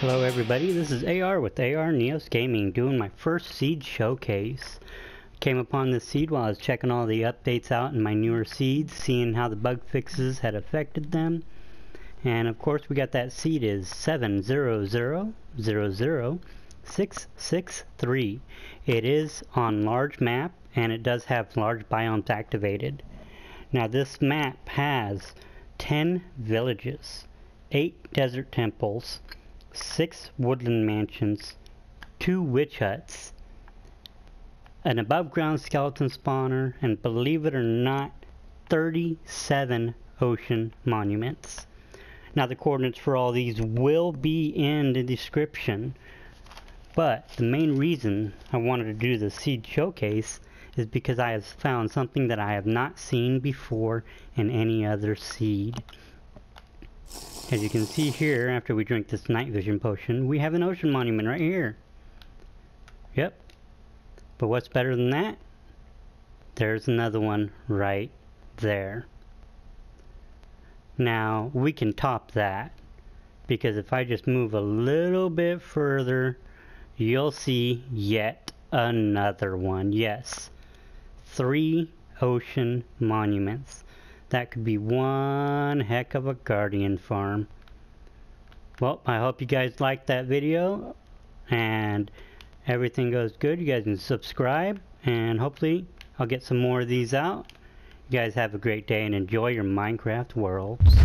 Hello everybody, this is AR with AR Neos Gaming doing my first seed showcase. Came upon this seed while I was checking all the updates out in my newer seeds, seeing how the bug fixes had affected them. And of course we got that seed is 700000663. It is on large map and it does have large biomes activated. Now this map has 10 villages, 8 desert temples, six woodland mansions, two witch huts, an above ground skeleton spawner, and believe it or not, 37 ocean monuments. Now the coordinates for all these will be in the description, but the main reason I wanted to do the seed showcase is because I have found something that I have not seen before in any other seed. As you can see here, after we drink this night vision potion, we have an ocean monument right here. Yep. But what's better than that? There's another one right there. Now, we can top that. Because if I just move a little bit further, you'll see yet another one. Yes. Three ocean monuments. That could be one heck of a guardian farm. Well, I hope you guys liked that video and everything goes good. You guys can subscribe and hopefully I'll get some more of these out. You guys have a great day and enjoy your Minecraft worlds.